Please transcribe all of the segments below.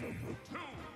two,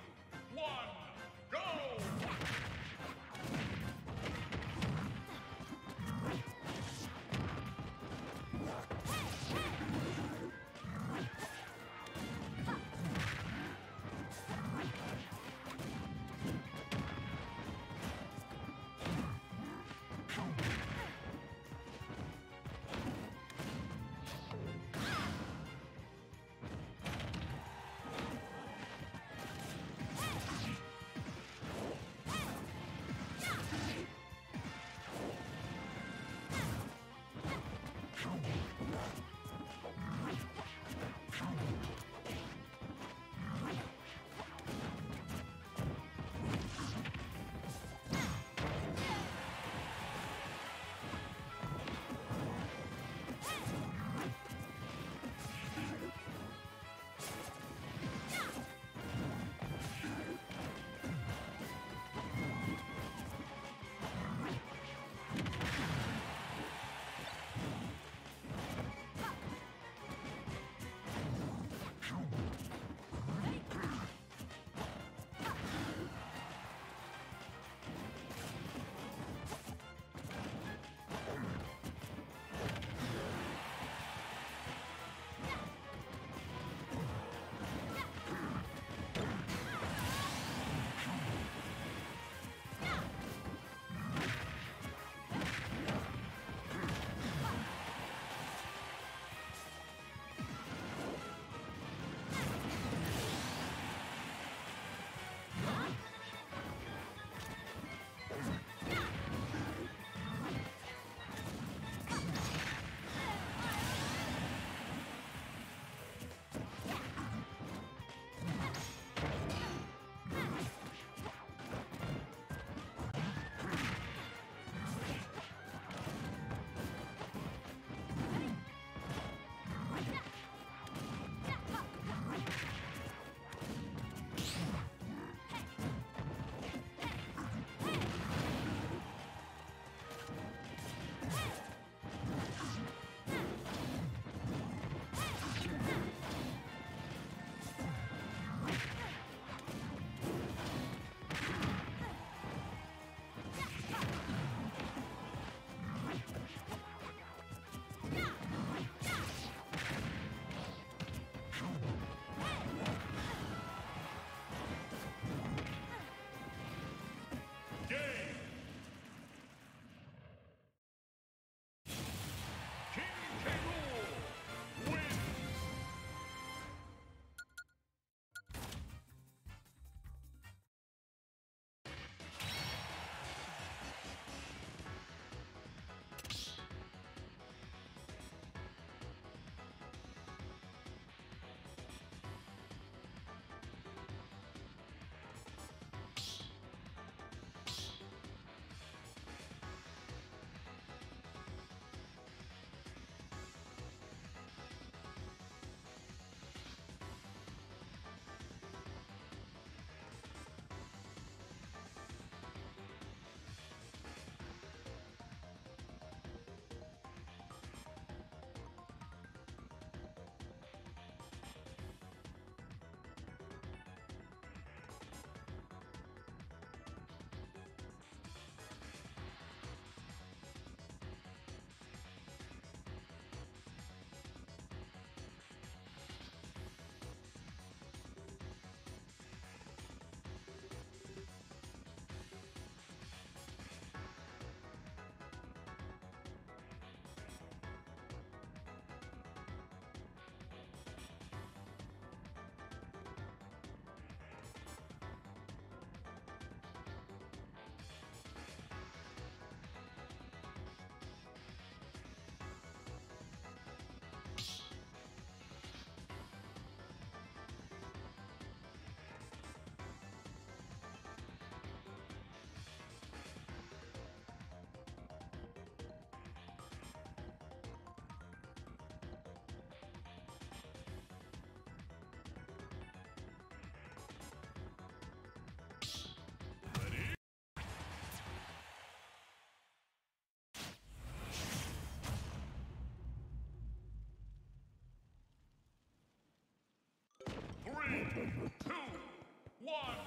one.